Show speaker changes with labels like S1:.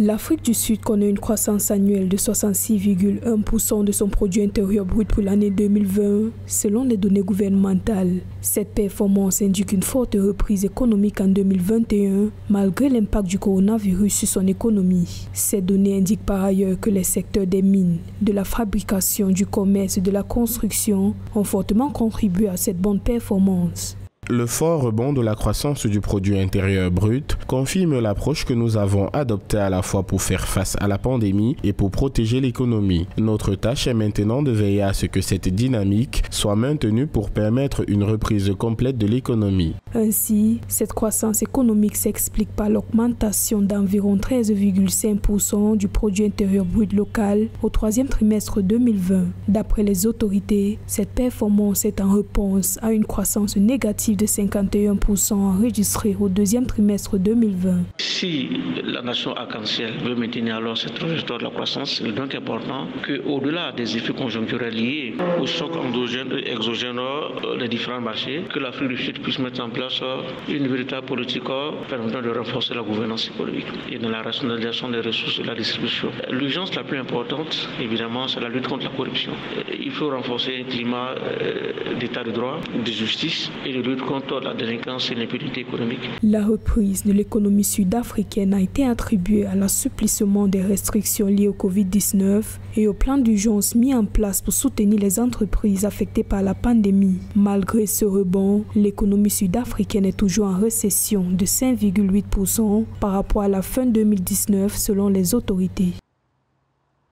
S1: L'Afrique du Sud connaît une croissance annuelle de 66,1% de son produit intérieur brut pour l'année 2020, selon les données gouvernementales. Cette performance indique une forte reprise économique en 2021, malgré l'impact du coronavirus sur son économie. Ces données indiquent par ailleurs que les secteurs des mines, de la fabrication, du commerce et de la construction ont fortement contribué à cette bonne performance.
S2: Le fort rebond de la croissance du produit intérieur brut confirme l'approche que nous avons adoptée à la fois pour faire face à la pandémie et pour protéger l'économie. Notre tâche est maintenant de veiller à ce que cette dynamique soit maintenue pour permettre une reprise complète de l'économie.
S1: Ainsi, cette croissance économique s'explique par l'augmentation d'environ 13,5% du produit intérieur brut local au troisième trimestre 2020. D'après les autorités, cette performance est en réponse à une croissance négative de 51% enregistré au deuxième trimestre 2020.
S3: Si la nation arc-en-ciel veut maintenir alors cette trajectoire de la croissance, il est donc important qu'au-delà des effets conjoncturels liés au choc endogène et exogène euh, des différents marchés, que l'Afrique du Sud puisse mettre en place euh, une véritable politique euh, permettant de renforcer la gouvernance économique et de la rationalisation des ressources et de la distribution. L'urgence la plus importante, évidemment, c'est la lutte contre la corruption. Il faut renforcer un climat d'état de droit, de justice et de lutte la.
S1: La reprise de l'économie sud-africaine a été attribuée à l'assouplissement des restrictions liées au Covid-19 et au plan d'urgence mis en place pour soutenir les entreprises affectées par la pandémie. Malgré ce rebond, l'économie sud-africaine est toujours en récession de 5,8% par rapport à la fin 2019 selon les autorités.